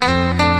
Música